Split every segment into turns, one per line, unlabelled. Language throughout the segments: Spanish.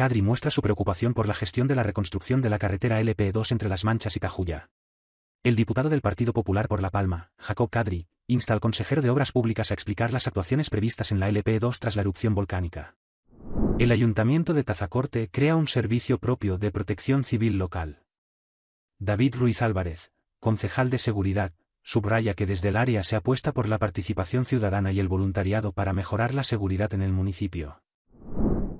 Kadri muestra su preocupación por la gestión de la reconstrucción de la carretera LP2 entre Las Manchas y Tajuya. El diputado del Partido Popular por La Palma, Jacob Kadri, insta al consejero de Obras Públicas a explicar las actuaciones previstas en la LP2 tras la erupción volcánica. El Ayuntamiento de Tazacorte crea un servicio propio de protección civil local. David Ruiz Álvarez, concejal de Seguridad, subraya que desde el área se apuesta por la participación ciudadana y el voluntariado para mejorar la seguridad en el municipio.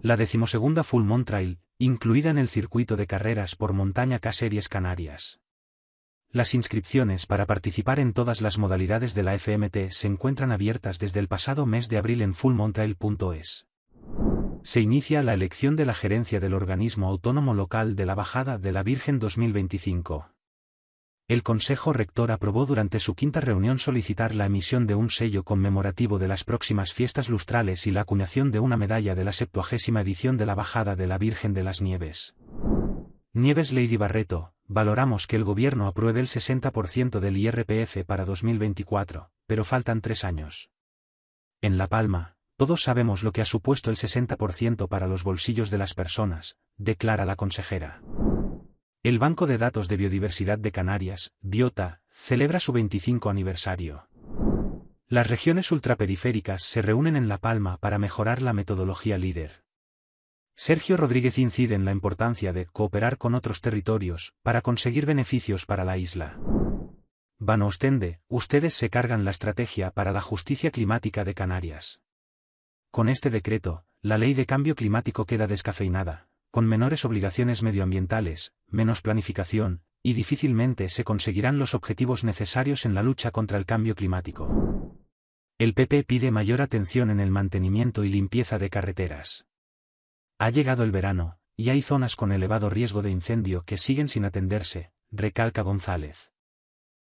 La decimosegunda Full Mont Trail, incluida en el circuito de carreras por montaña K-Series Canarias. Las inscripciones para participar en todas las modalidades de la FMT se encuentran abiertas desde el pasado mes de abril en fullmontrail.es. Se inicia la elección de la gerencia del organismo autónomo local de la Bajada de la Virgen 2025. El Consejo Rector aprobó durante su quinta reunión solicitar la emisión de un sello conmemorativo de las próximas fiestas lustrales y la acuñación de una medalla de la septuagésima edición de la Bajada de la Virgen de las Nieves. Nieves Lady Barreto, valoramos que el gobierno apruebe el 60% del IRPF para 2024, pero faltan tres años. En La Palma, todos sabemos lo que ha supuesto el 60% para los bolsillos de las personas, declara la consejera. El Banco de Datos de Biodiversidad de Canarias, Biota, celebra su 25 aniversario. Las regiones ultraperiféricas se reúnen en La Palma para mejorar la metodología líder. Sergio Rodríguez incide en la importancia de cooperar con otros territorios para conseguir beneficios para la isla. Van Ostende, ustedes se cargan la estrategia para la justicia climática de Canarias. Con este decreto, la ley de cambio climático queda descafeinada, con menores obligaciones medioambientales, menos planificación, y difícilmente se conseguirán los objetivos necesarios en la lucha contra el cambio climático. El PP pide mayor atención en el mantenimiento y limpieza de carreteras. Ha llegado el verano, y hay zonas con elevado riesgo de incendio que siguen sin atenderse, recalca González.